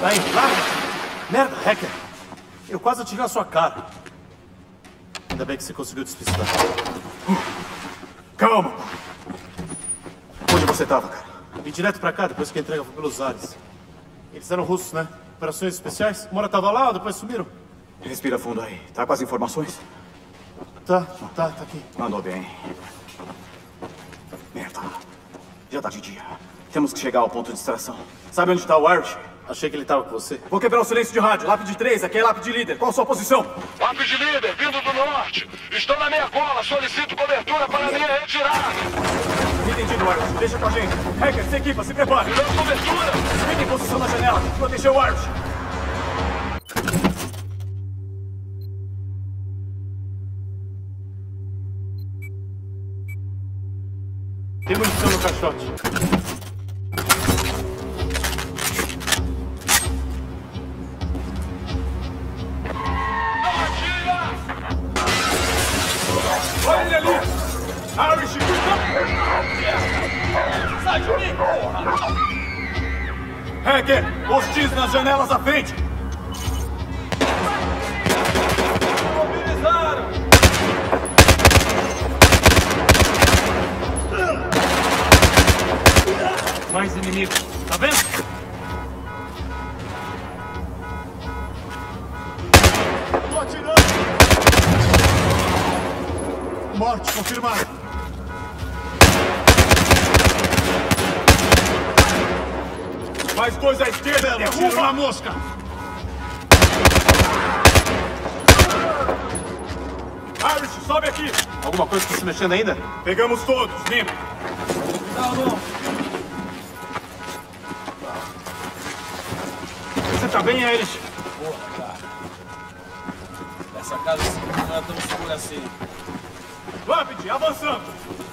Tá inflado? Tá? Merda, hacker. Eu quase atirei a sua cara. Ainda bem que você conseguiu despistar. Calma. Onde você estava, cara? Vim direto pra cá depois que a entrega foi pelos ares. Eles eram russos, né? Operações especiais. Uma hora tava lá, depois sumiram. Respira fundo aí. Tá com as informações? Tá, tá, tá aqui. Mandou bem. Já tá de dia. Temos que chegar ao ponto de extração. Sabe onde tá o Irish? Achei que ele tava com você. Vou quebrar o silêncio de rádio. Lápide 3, aqui é lápide líder. Qual a sua posição? Lápide líder, vindo do norte. Estou na minha cola, solicito cobertura para a minha retirada. Entendido, Irish. Deixa com a gente. Hacker, se equipa, se prepare. Dando cobertura. Fique em posição na janela. Proteger o Irish. Tem munição no caixote. Olha ele ali! Irish! Sai de mim, porra! Hacker, hostis nas janelas à frente. Mais inimigos. Tá vendo? Tô atirando! Morte confirmada. Mais dois à esquerda, derruba a mosca! Irish, sobe aqui! Alguma coisa tá se mexendo ainda? Pegamos todos, limpo. Tá bem, Irish? Porra, cara. Essa casa não é tão segura assim. Lápide, avançando!